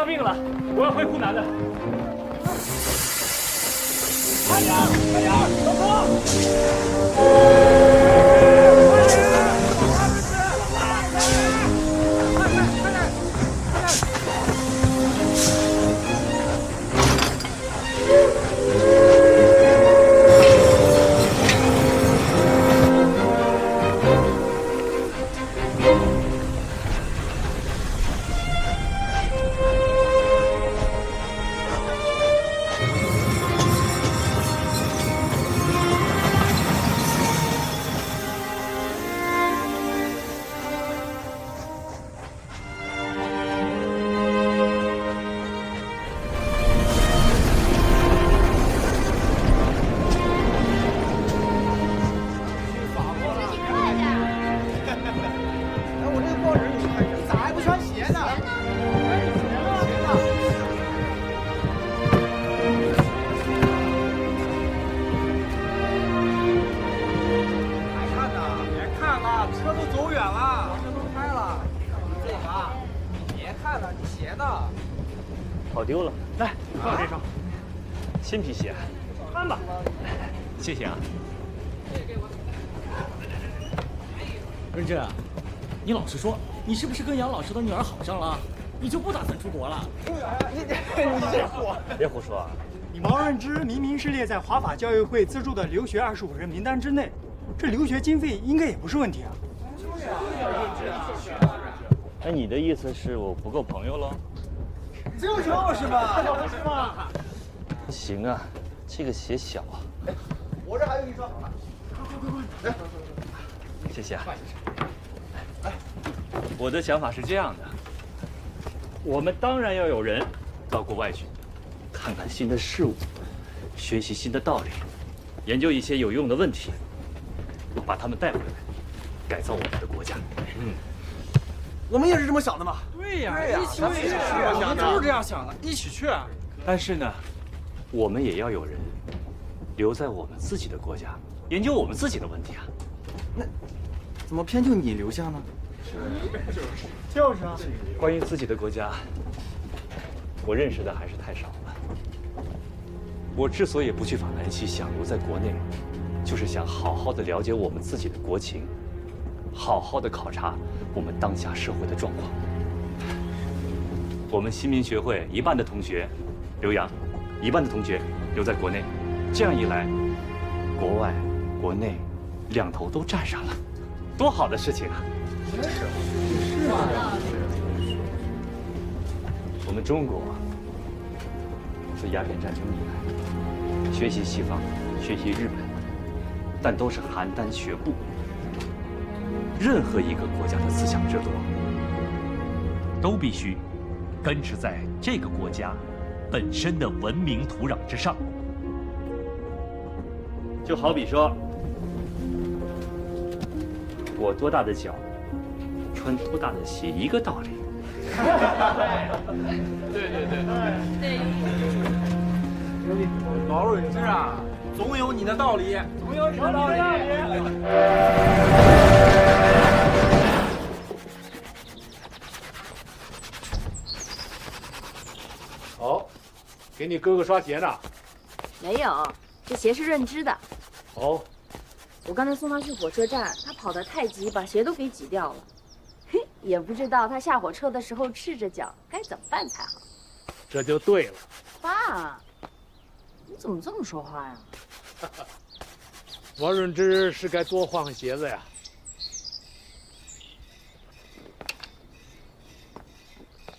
要命了我要回湖南了快点快点老婆是说，你是不是跟杨老师的女儿好上了？你就不打算出国了？你你别胡别胡说！你毛润之明明是列在华法教育会资助的留学二十五人名单之内，这留学经费应该也不是问题啊。那你的意思是我不够朋友喽？就就是嘛，是嘛。不行啊，这个鞋小啊。我这还有一双。快快快来，谢谢啊。我的想法是这样的：我们当然要有人到国外去，看看新的事物，学习新的道理，研究一些有用的问题，把他们带回来，改造我们的国家。嗯，我们也是这么想的嘛。对呀，一起去，我们都是这样想的，一起去。但是呢，我们也要有人留在我们自己的国家，研究我们自己的问题啊。那怎么偏就你留下呢？就是就是啊，关于自己的国家，我认识的还是太少了。我之所以不去法兰西，想留在国内，就是想好好的了解我们自己的国情，好好的考察我们当下社会的状况。我们新民学会一半的同学留洋，一半的同学留在国内，这样一来，国外、国内两头都占上了，多好的事情啊！是啊，我们中国自鸦片战争以来，学习西方，学习日本，但都是邯郸学步。任何一个国家的思想制度，都必须根植在这个国家本身的文明土壤之上。就好比说，我多大的脚？穿多大的鞋，一个道理。对对对对。毛润之啊，总有你的道理，总有你的道理。哦，给你哥哥刷鞋呢。没有，这鞋是润之的。哦，我刚才送他去火车站，他跑得太急，把鞋都给挤掉了。嘿，也不知道他下火车的时候赤着脚该怎么办才好。这就对了。爸，你怎么这么说话呀？王润之是该多换换鞋子呀。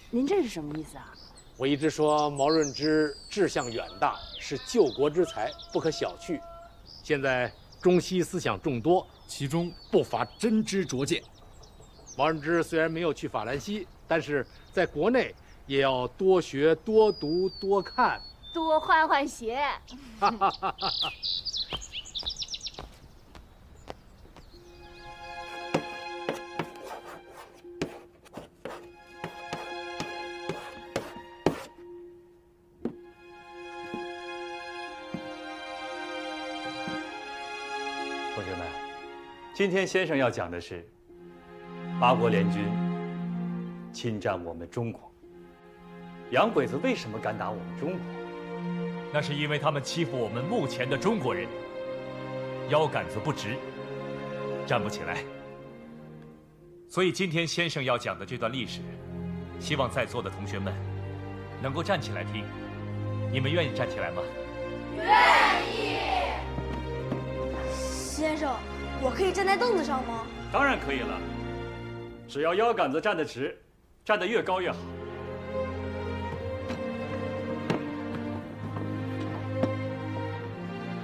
您这是什么意思啊？我一直说毛润之志向远大，是救国之才，不可小觑。现在中西思想众多，其中不乏真知灼见。毛润之虽然没有去法兰西，但是在国内也要多学、多读、多看，多换换鞋。同学们，今天先生要讲的是八国联军侵占我们中国。洋鬼子为什么敢打我们中国？那是因为他们欺负我们目前的中国人，腰杆子不直，站不起来。所以今天先生要讲的这段历史，希望在座的同学们能够站起来听。你们愿意站起来吗？愿意先生，我可以站在凳子上吗？当然可以了，只要腰杆子站得直，站得越高越好。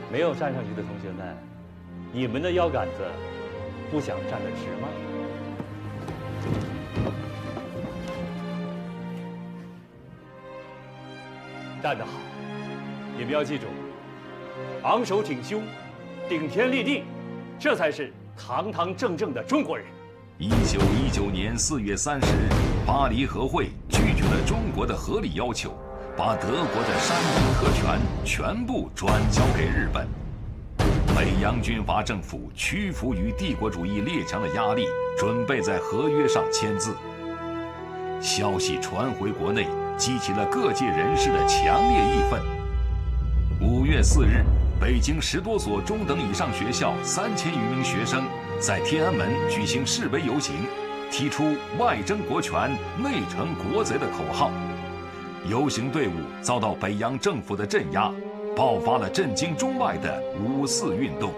没有站上去的同学们，你们的腰杆子不想站得直吗？站得好，你们要记住，昂首挺胸，顶天立地，这才是堂堂正正的中国人。一九一九年四月三十日，巴黎和会拒绝了中国的合理要求，把德国的山东特权全部转交给日本。北洋军阀政府屈服于帝国主义列强的压力，准备在合约上签字。消息传回国内，激起了各界人士的强烈义愤。五月四日，北京十多所中等以上学校三千余名学生在天安门举行示威游行，提出“外争国权，内惩国贼”的口号。游行队伍遭到北洋政府的镇压，爆发了震惊中外的五四运动。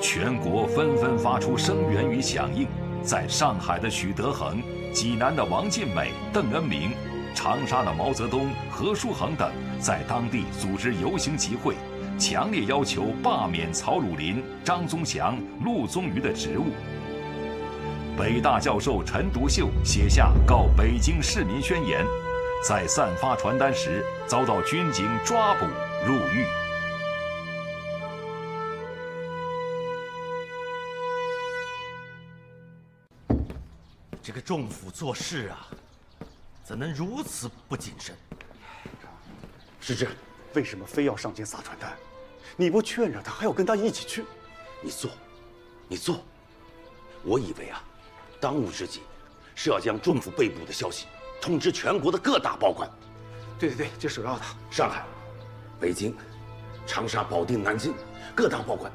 全国纷纷发出声援与响应，在上海的许德衡、济南的王尽美、邓恩铭、长沙的毛泽东、何叔衡等，在当地组织游行集会，强烈要求罢免曹汝霖、张宗祥、陆宗舆的职务。北大教授陈独秀写下《告北京市民宣言》，在散发传单时遭到军警抓捕入狱。这个仲甫做事啊，怎能如此不谨慎？师之，为什么非要上前撒传单？你不劝让他，还要跟他一起去？你坐，你坐。我以为啊，当务之急是要将仲甫被捕的消息通知全国的各大报馆。对对对，这首要的。上海、北京、长沙、保定、南京各大报馆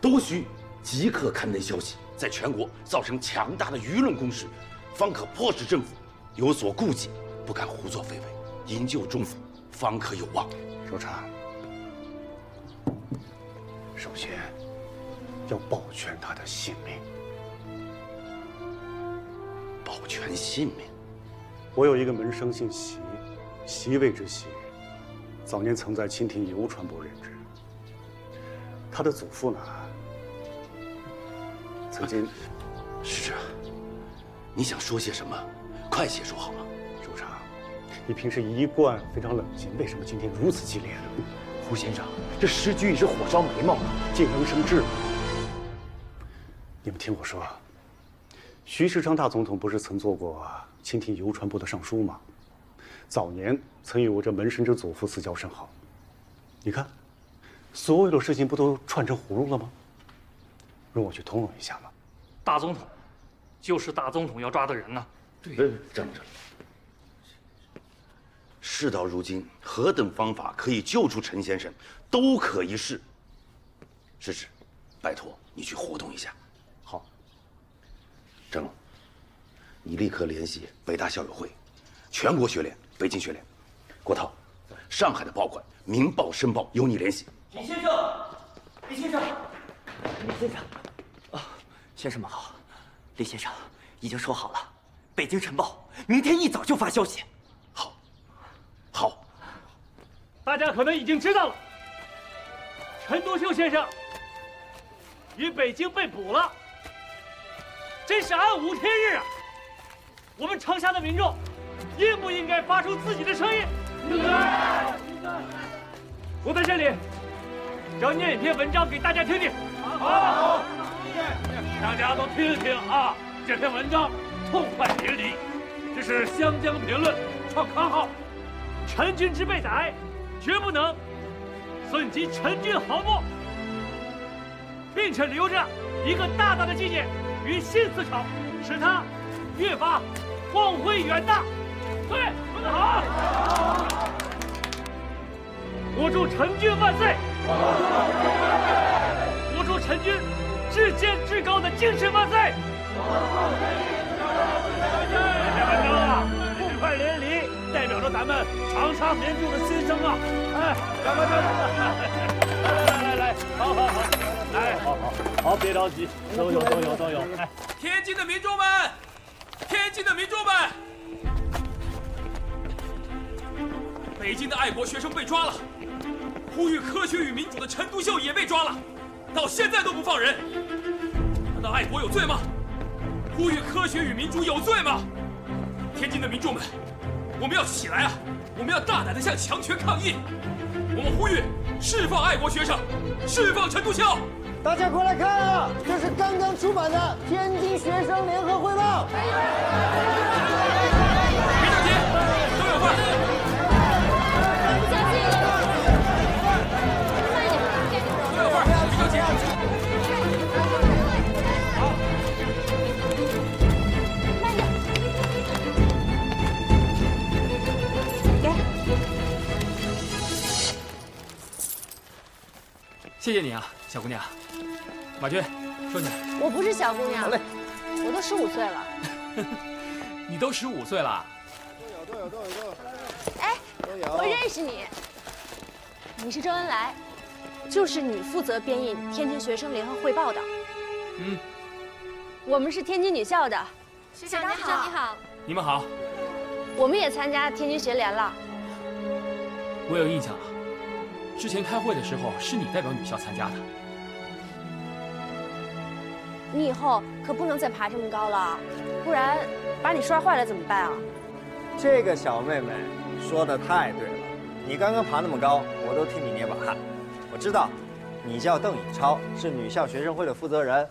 都需即刻刊登消息，在全国造成强大的舆论攻势，方可迫使政府有所顾忌，不敢胡作非为，营救众府，方可有望。首长，首先要保全他的性命。保全性命。我有一个门生姓席，席位之席，早年曾在清廷邮传部任职。他的祖父呢，曾经。师长，你想说些什么？快些说好吗？首长，你平时一贯非常冷静，为什么今天如此激烈呢？胡先生，这时局已是火烧眉毛了，见能生智。你们听我说，徐世昌大总统不是曾做过清廷邮传部的尚书吗？早年曾与我这门神之祖父私交甚好。你看，所有的事情不都串成葫芦了吗？容我去通融一下吧。大总统，就是大总统要抓的人呢。对，站着。事到如今，何等方法可以救出陈先生，都可一试。世侄，拜托你去活动一下。好。张龙，你立刻联系北大校友会、全国学联、北京学联。郭涛，上海的报馆《明报》《申报》由你联系。李先生，李先生，李先生，啊，先生们好。李先生已经说好了，北京晨报明天一早就发消息。好，好。大家可能已经知道了，陈独秀先生于北京被捕了，真是暗无天日啊！我们长沙的民众应不应该发出自己的声音？应该。我在这里要念一篇文章给大家听听。好。大家都听听啊！这篇文章痛快淋漓，这是《湘江评论》创刊号。陈军之被宰，绝不能损及陈军毫末，并且留着一个大大的纪念于新思潮，使他越发光辉远大。对，说得好！我祝陈军万岁！我祝陈军！至坚至高的精神万岁！这篇文章啊，痛快淋漓，代表着咱们长沙民众的心声啊！哎，咱们这，来来来来，好好好，来，好好好，别着急，都有都有都有。哎，天津的民众们，天津的民众们，北京的爱国学生被抓了，呼吁科学与民主的陈独秀也被抓了。到现在都不放人，难道爱国有罪吗？呼吁科学与民主有罪吗？天津的民众们，我们要起来啊！我们要大胆地向强权抗议！我们呼吁释放爱国学生，释放陈独秀！大家快来看啊！这是刚刚出版的《天津学生联合汇报》。别着急，都有份。谢谢你啊，小姑娘。马军，说你。我不是小姑娘。好嘞。我都十五岁了。你都十五岁了？都有都有都有都有。哎，我认识你。你是周恩来，就是你负责编印《天津学生联合汇报》的。嗯。我们是天津女校的。学长你好。你好。你们好。我们也参加天津学联了。我有印象了。之前开会的时候是你代表女校参加的，你以后可不能再爬这么高了，不然把你摔坏了怎么办啊？这个小妹妹说的太对了，你刚刚爬那么高，我都替你捏把汗。我知道，你叫邓颖超，是女校学生会的负责人。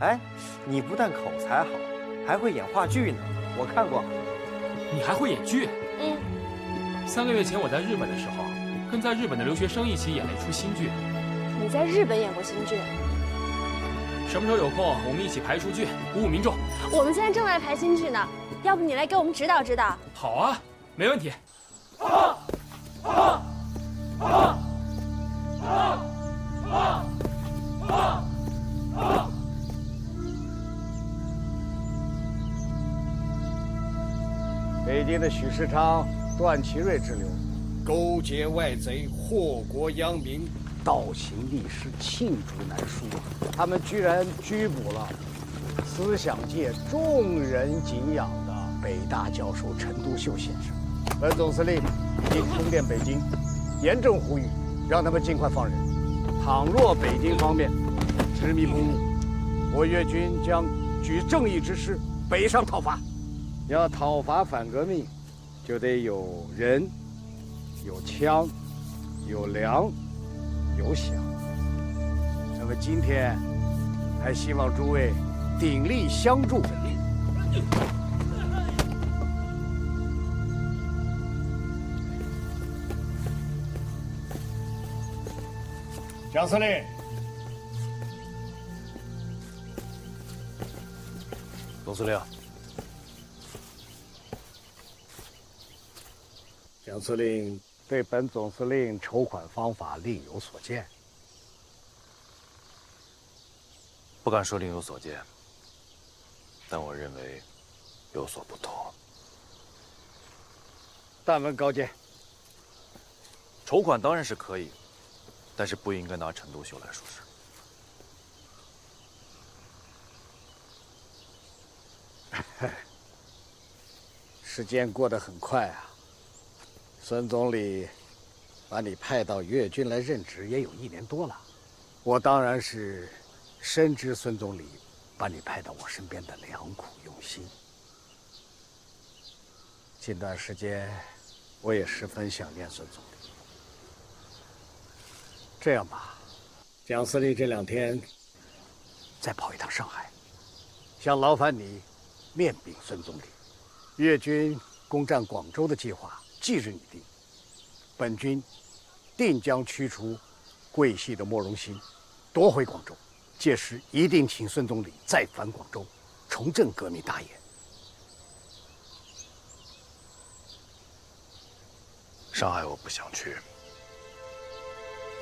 哎，你不但口才好，还会演话剧呢，我看过。你还会演剧？嗯。三个月前我在日本的时候。跟在日本的留学生一起演了一出新剧。你在日本演过新剧？什么时候有空，我们一起排一出剧，鼓舞民众。我们现在正在排新剧呢，要不你来给我们指导指导？好啊，没问题。北京的许世昌、段祺瑞之流。勾结外贼，祸国殃民，倒行逆施，罄竹难书啊！他们居然拘捕了。思想界众人敬仰的北大教授陈独秀先生。本总司令已经通电北京，严正呼吁，让他们尽快放人。倘若北京方面执迷不悟，我越军将举正义之师北上讨伐。要讨伐反革命，就得有人。有枪，有粮，有想。那么今天，还希望诸位鼎力相助，蒋司令，总司令，蒋司令对本总司令筹款方法另有所见。不敢说另有所见，但我认为有所不同。但闻高见。筹款当然是可以，但是不应该拿陈独秀来说事。时间过得很快啊，孙总理把你派到粤军来任职也有一年多了，我当然是深知孙总理把你派到我身边的良苦用心。近段时间，我也十分想念孙总理。这样吧，蒋司令这两天再跑一趟上海，想劳烦你面禀孙总理，粤军攻占广州的计划即日拟定，本军定将驱除桂系的莫荣兴，夺回广州。届时一定请孙总理再返广州，重振革命大业。上海我不想去。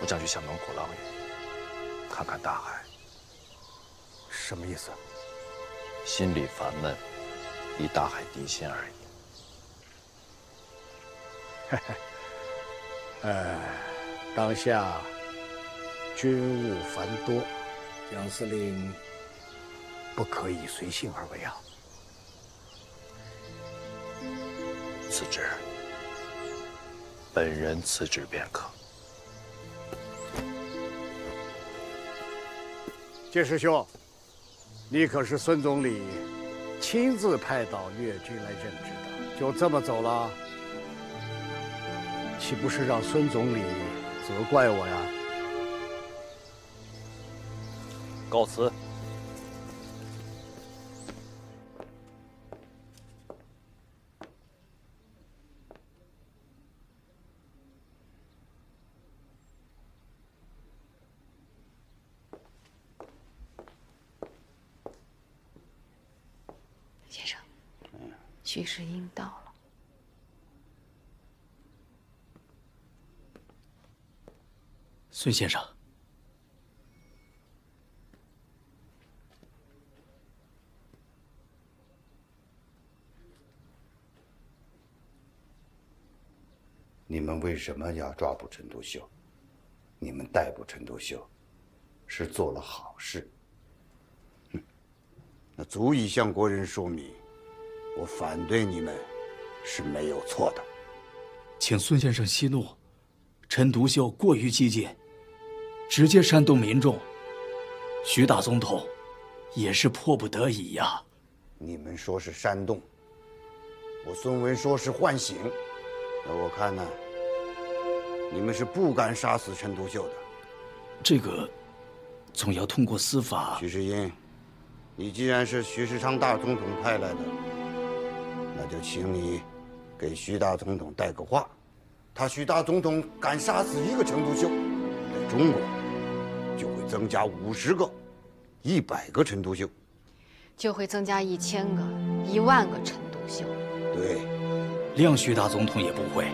我想去厦门鼓浪屿，看看大海。什么意思？心里烦闷，离大海低心而已。呃，当下军务繁多，蒋司令不可以随性而为啊。辞职，本人辞职便可。介师兄，你可是孙总理亲自派到粤军来任职的，就这么走了，岂不是让孙总理责怪我呀？告辞。孙先生，你们为什么要抓捕陈独秀？你们逮捕陈独秀，是做了好事，哼，那足以向国人说明。我反对你们是没有错的，请孙先生息怒。陈独秀过于激进，直接煽动民众。徐大总统也是迫不得已呀。你们说是煽动，我孙文说是唤醒。那我看呢，你们是不敢杀死陈独秀的。这个总要通过司法。徐世英，你既然是徐世昌大总统派来的。那就请你给徐大总统带个话，他徐大总统敢杀死一个陈独秀，在中国增加五十个、一百个陈独秀，就会增加一千个、一万个陈独秀。对，谅徐大总统也不会。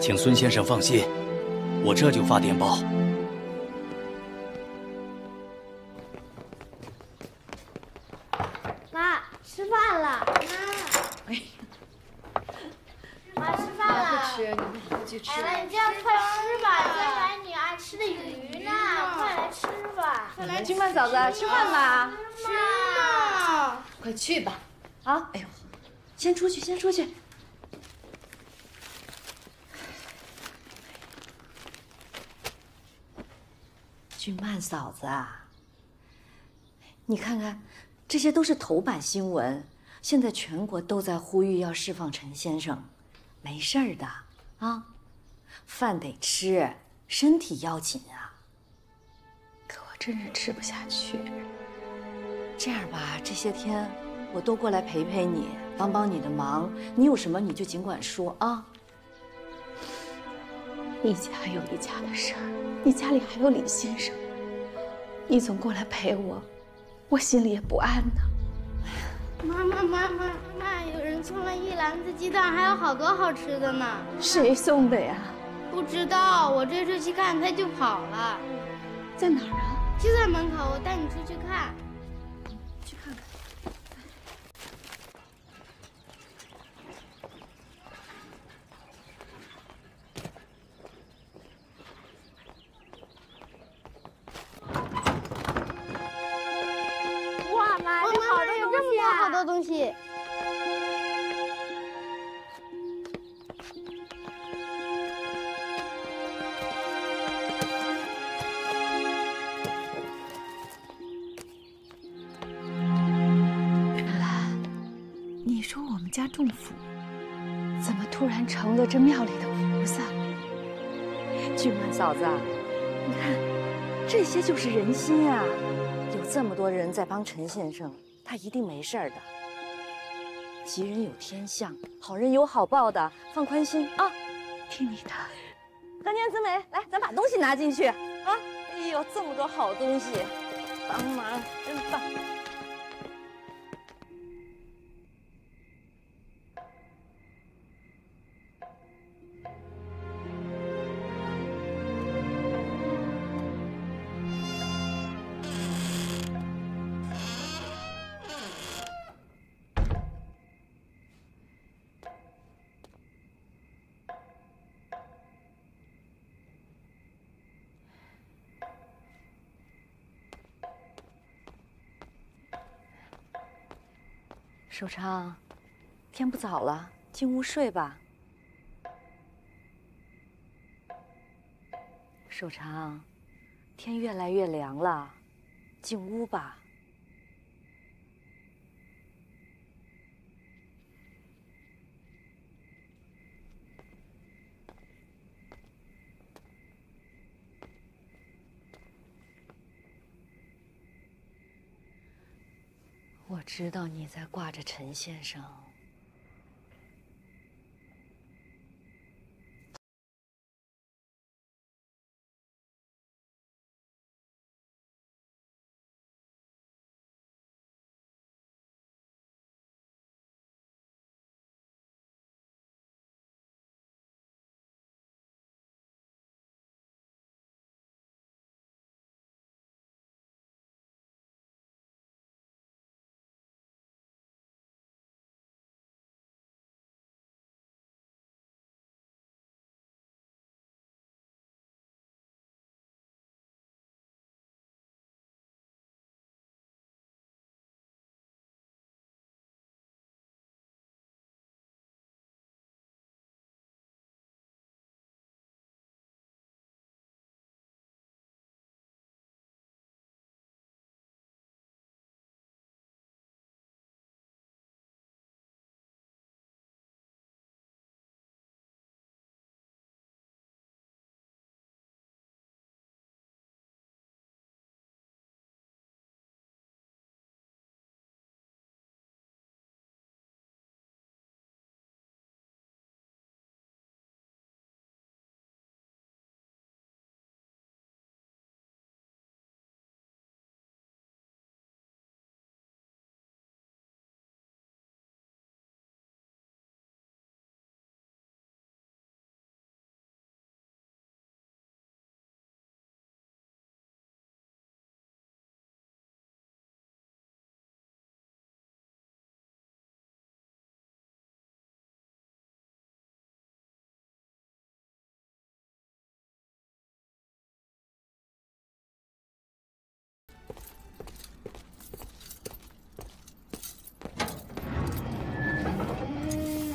请孙先生放心，我这就发电报。妈，吃饭了，妈。哎，妈吃饭了。不吃，你们回去吃。哎呀，你这样快吃吧，再买你爱吃的鱼呢，快来吃吧。快来，君曼嫂子，吃饭吧。吃嘛。快去吧。啊，哎呦，先出去，先出去。君曼嫂子啊，你看看，这些都是头版新闻。现在全国都在呼吁要释放陈先生，没事儿的啊，饭得吃，身体要紧啊。真是吃不下去。这样吧，这些天我都过来陪陪你，帮帮你的忙。你有什么你就尽管说啊。一家有一家的事儿，你家里还有李先生，你总过来陪我，我心里也不安呢。妈妈妈妈妈，有人送了一篮子鸡蛋，还有好多好吃的呢。谁送的呀？不知道，我追出去看他就跑了。在哪儿啊？就在门口，我带你出去看。去看看。哇，妈，这好多有这么多好多东西。嫂子，你看，这些就是人心啊！有这么多人在帮陈先生，他一定没事儿的。吉人有天相，好人有好报的，放宽心啊！听你的。何年子美，来，咱把东西拿进去啊！哎呦，这么多好东西，帮忙真棒。守昌，天不早了，进屋睡吧。守昌，天越来越凉了，进屋吧。我知道你在挂着陈先生。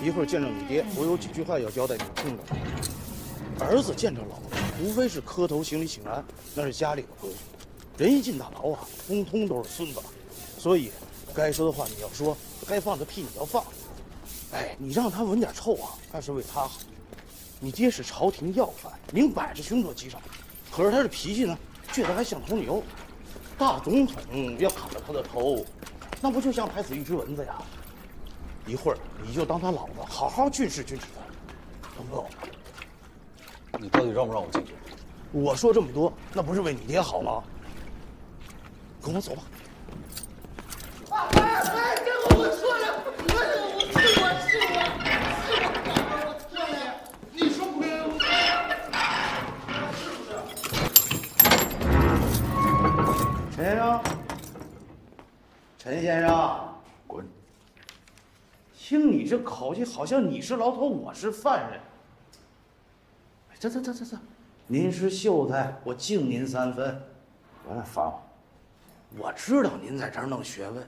一会儿见着你爹，我有几句话要交代你听着。儿子见着老子，无非是磕头行礼请安，那是家里的规矩。人一进大牢啊，通通都是孙子，所以该说的话你要说，该放的屁你要放。哎，你让他闻点臭啊，那是为他好。你爹是朝廷要犯，明摆着凶多吉少，可是他这脾气呢，倔得还像头牛。大总统要砍了他的头，那不就像拍死一只蚊子呀？一会儿你就当他老子，好好训斥训斥他，懂不懂？你到底让不让我进去？我说这么多，那不是为你爹好吗？跟我走吧。哎哎，这个我错了，我我是我是我是我我错了，你说不陈先生，陈先生，滚！听你这口气，好像你是牢头，我是犯人。这这这这这，您是秀才，我敬您三分。别来烦我。我知道您在这儿弄学问，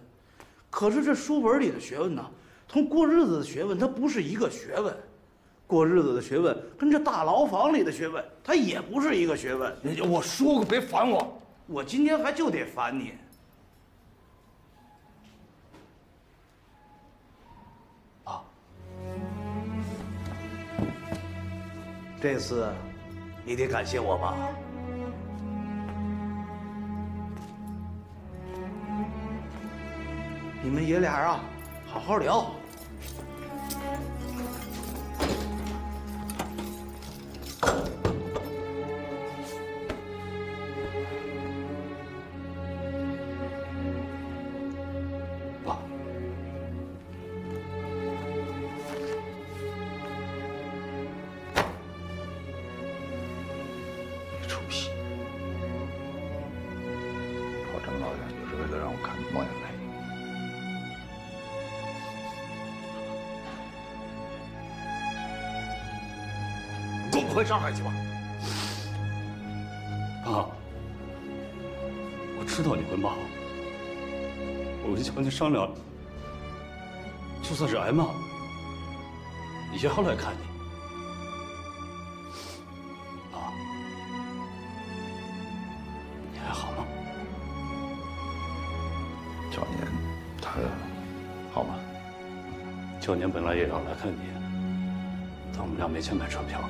可是这书本里的学问呢，同过日子的学问它不是一个学问。过日子的学问跟这大牢房里的学问，它也不是一个学问。我说过别烦我，我今天还就得烦你。这次你得感谢我吧。你们爷俩啊，好好聊。上海去吧！爸，我知道你会骂我，我跟乔妮商量，就算是挨骂，也要来看你。爸，你还好吗？乔年，他好吗？乔年本来也要来看你，但我们俩没钱买车票，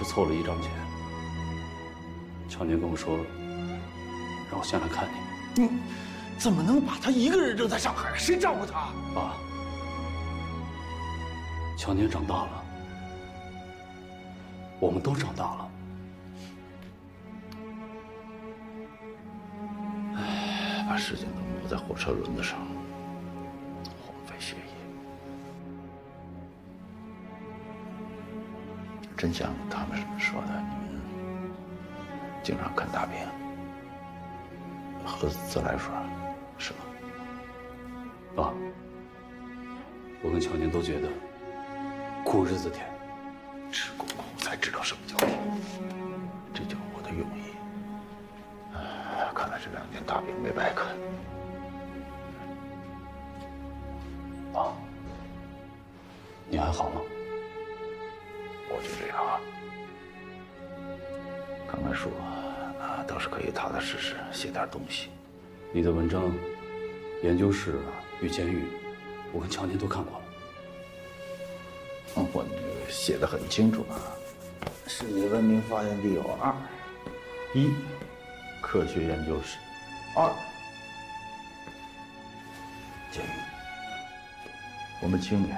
就凑了一张钱。乔年跟我说，让我先来看你。你怎么能把他一个人扔在上海？谁照顾他？爸，乔年长大了，我们都长大了。唉，把时间都磨在火车轮子上，荒废学业。真像他们说的，你们经常看大病，喝自来水，是吗？爸，我跟乔年都觉得苦日子甜，吃过苦才知道什么叫甜，这就是我的用意。看来这两年大病没白看。爸，你还好吗？我就这样啊。看看书啊，倒是可以踏踏实实写点东西。你的文章、研究室与监狱，我跟乔年都看过了。我写的很清楚啊。世界文明发源地有二：一，科学研究室；二，监狱。我们青年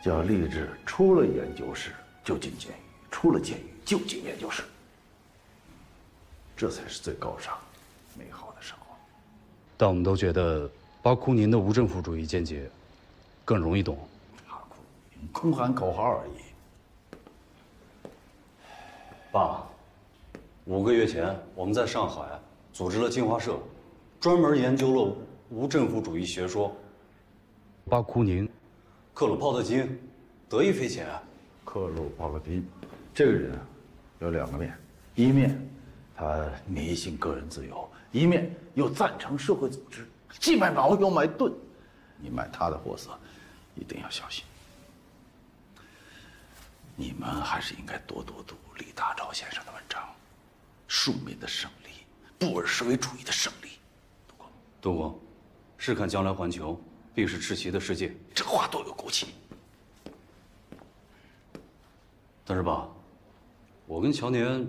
就要立志，出了研究室就进监狱，出了监狱就进研究室，这才是最高尚、美好的生活。但我们都觉得巴库宁的无政府主义见解更容易懂。巴库宁空喊口号而已。爸，五个月前我们在上海组织了进化社，专门研究了无政府主义学说。巴库宁、克鲁泡特金，德艺飞前。克鲁泡特金这个人啊，有两个面，一面他迷信个人自由，一面又赞成社会组织，既卖矛又卖盾。你买他的货色，一定要小心。你们还是应该多多读李大钊先生的文章，《庶民的胜利》，布尔什维主义的胜利。读过，试看将来环球必是赤旗的世界。这话多有骨气。但是爸，我跟乔年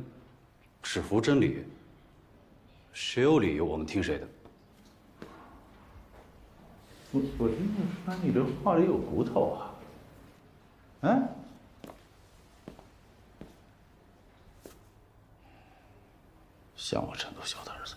只服真理，谁有理我们听谁的。我我听说你这话里有骨头啊，嗯？像我陈独秀的儿子。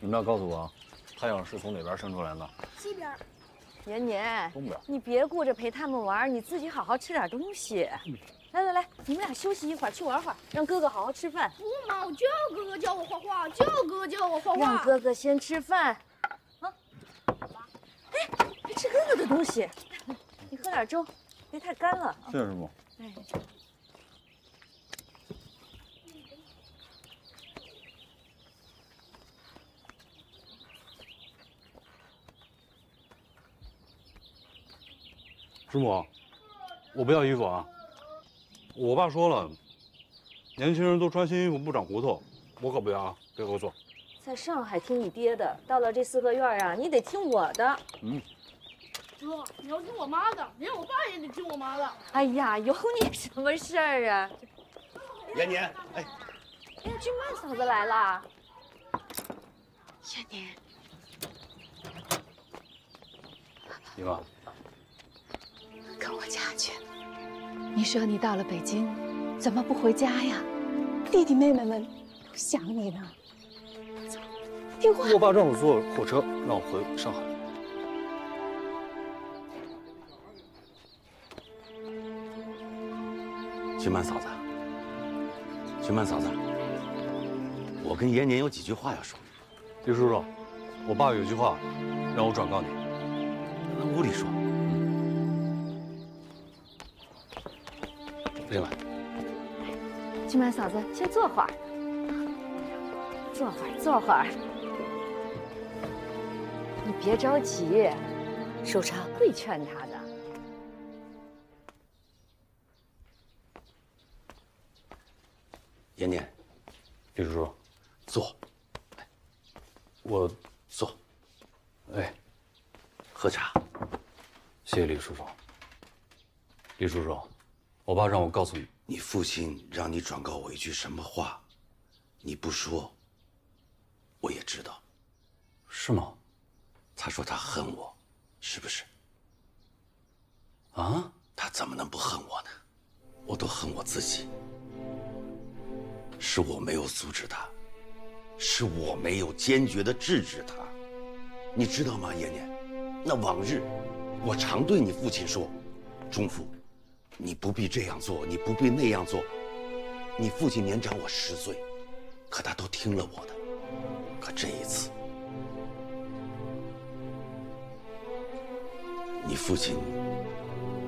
你们俩告诉我，太阳是从哪边升出来的？西边。年年，东边。你别顾着陪他们玩，你自己好好吃点东西。来来来，你们俩休息一会儿，去玩会儿，让哥哥好好吃饭。不嘛，我就要哥哥教我画画，就要哥哥教我画画。让哥哥先吃饭。啊？哎，别吃哥哥的东西。你喝点粥，别太干了。谢谢师傅。哎。师母，我不要衣服啊！我爸说了，年轻人都穿新衣服不长骨头，我可不要啊！别给我做。在上海听你爹的，到了这四合院啊，你得听我的。嗯。哥，你要听我妈的，连我爸也得听我妈的。哎呀，有你什么事儿啊？延年，哎，哎，君曼嫂子来了。延年，姨妈。家去。你说你到了北京，怎么不回家呀？弟弟妹妹们都想你呢。听话。我爸让我坐火车，让我回上海。君曼嫂子，君曼嫂子，我跟延年有几句话要说。李叔叔，我爸有句话让我转告你。屋里说。另外，君曼嫂子，先坐会儿，坐会儿，坐会儿。你别着急，首昌会劝他的。延年，李叔叔，坐。我坐。哎，喝茶。谢谢李叔叔。李叔叔，让我告诉你，你父亲让你转告我一句什么话，你不说，我也知道。是吗？他说他恨我，是不是？啊？他怎么能不恨我呢？我都恨我自己。是我没有阻止他，是我没有坚决的制止他。你知道吗，延年？那往日，我常对你父亲说：“忠父，你不必这样做，你不必那样做。”你父亲年长我十岁，可他都听了我的。可这一次，你父亲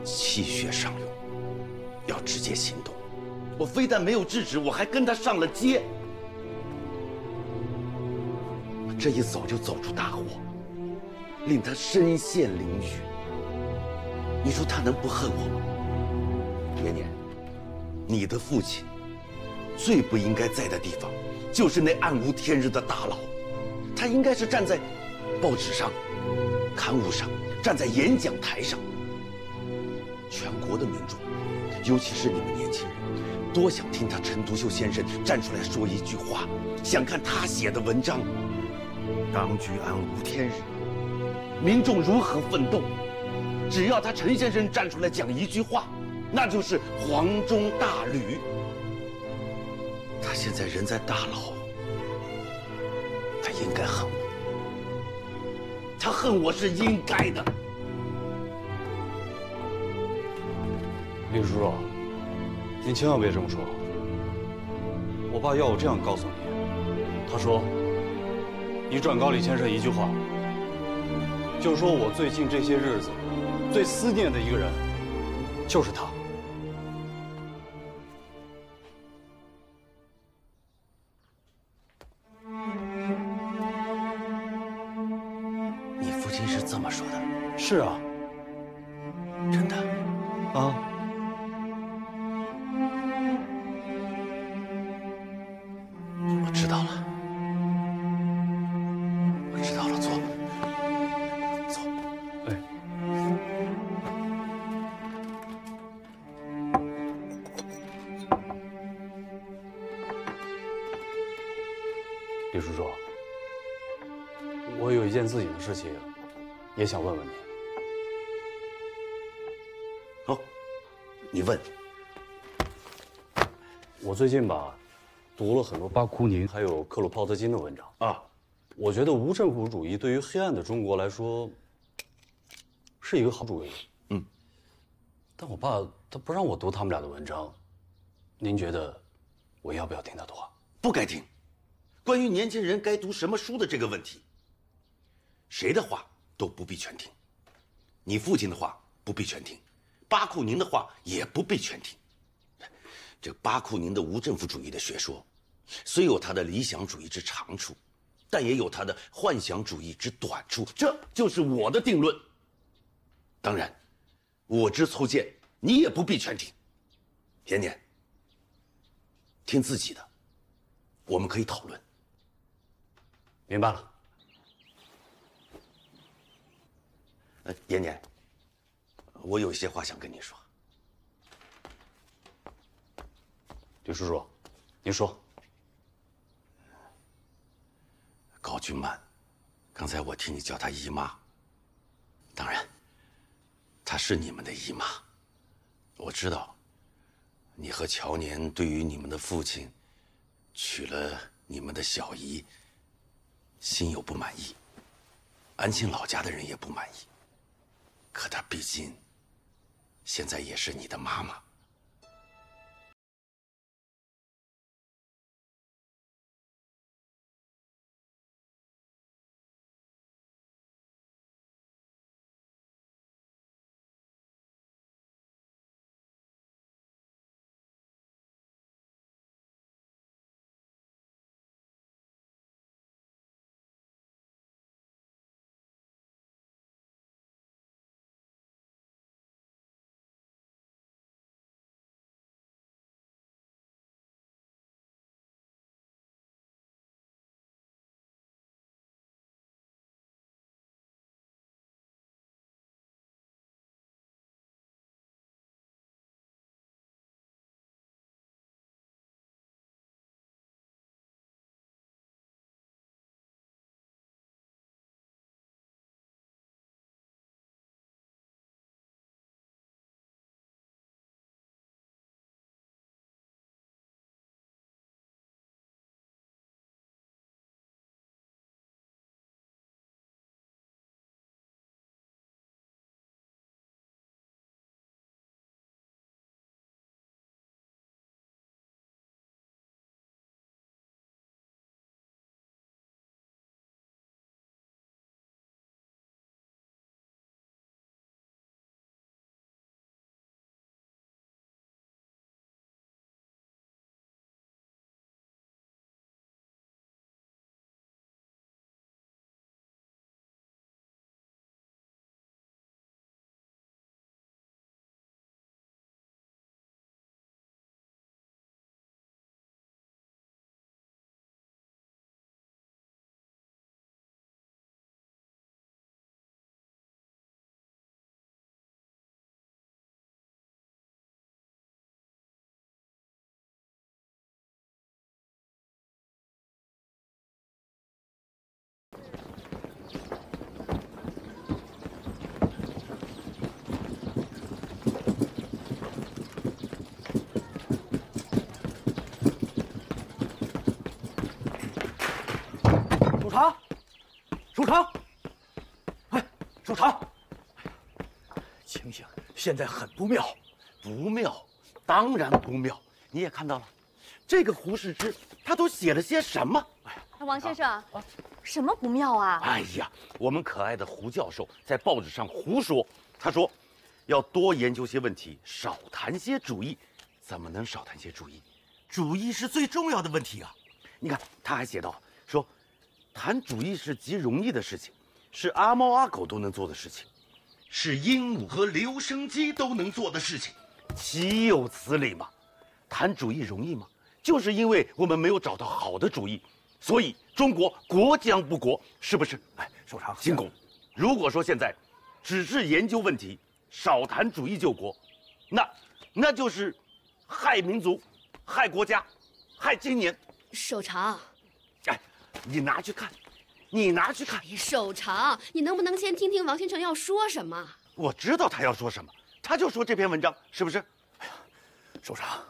气血上涌，要直接行动。我非但没有制止，我还跟他上了街。这一走就走出大祸，令他身陷囹圄。你说他能不恨我吗？年年，你的父亲最不应该在的地方，就是那暗无天日的大牢。他应该是站在报纸上、刊物上，站在演讲台上。全国的民众尤其是你们年轻人，多想听他陈独秀先生站出来说一句话，想看他写的文章。当局安无天日，民众如何奋斗？只要他陈先生站出来讲一句话，那就是黄钟大吕。他现在人在大牢，他应该恨我，他恨我是应该的。李叔叔，您千万别这么说。我爸要我这样告诉你，他说，你转告李先生一句话，就说我最近这些日子最思念的一个人，就是他。是啊。真的？啊。我知道了，我知道了，坐，坐。哎。李叔叔，我有一件自己的事情，也想问问你。你问。我最近吧，读了很多巴库宁还有克鲁泡特金的文章啊。我觉得无政府主义对于黑暗的中国来说，是一个好主意。嗯。但我爸他不让我读他们俩的文章，您觉得我要不要听他的话？不该听。关于年轻人该读什么书的这个问题，谁的话都不必全听。你父亲的话不必全听，巴库宁的话也不必全听。这巴库宁的无政府主义的学说，虽有他的理想主义之长处，但也有他的幻想主义之短处。这就是我的定论。当然，我之粗见，你也不必全听。延年，听自己的，我们可以讨论。明白了。呃，年年，我有一些话想跟你说。刘叔叔，您说。高君曼，刚才我听你叫她姨妈，当然，她是你们的姨妈。我知道，你和乔年对于你们的父亲娶了你们的小姨，心有不满意。安庆老家的人也不满意。可她毕竟现在也是你的妈妈。现在很不妙，不妙，当然不妙。你也看到了，这个胡适之他都写了些什么？哎王先生，什么不妙啊？哎呀，我们可爱的胡教授在报纸上胡说，他说要多研究些问题，少谈些主义。怎么能少谈些主义？主义是最重要的问题啊！你看，他还写道说，谈主义是极容易的事情，是阿猫阿狗都能做的事情，是鹦鹉和留声机都能做的事情，岂有此理嘛？谈主义容易吗？就是因为我们没有找到好的主义，所以中国国将不国，是不是？哎，首长，金拱，如果说现在只是研究问题，少谈主义救国，那那就是害民族、害国家、害今年。首长，哎，你拿去看，你拿去看。首长，你能不能先听听王先生要说什么？我知道他要说什么，他就说这篇文章是不是？哎呀，首长。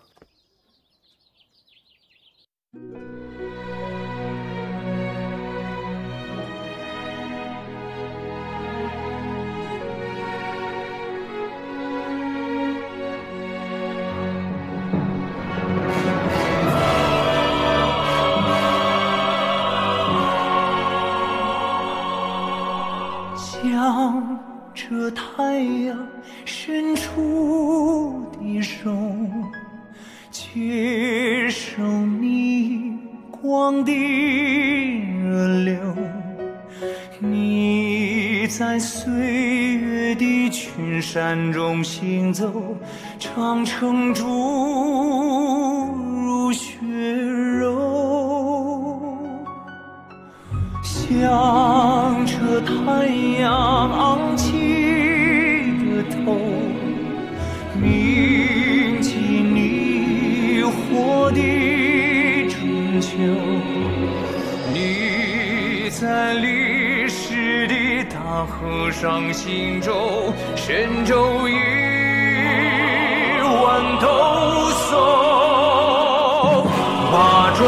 太阳伸出的手，接受你光的热流。你在岁月的群山中行走，长成注入血肉。向着太阳昂起的头，铭记你火的春秋。你在历史的大河上行走，神州一万抖擞，把中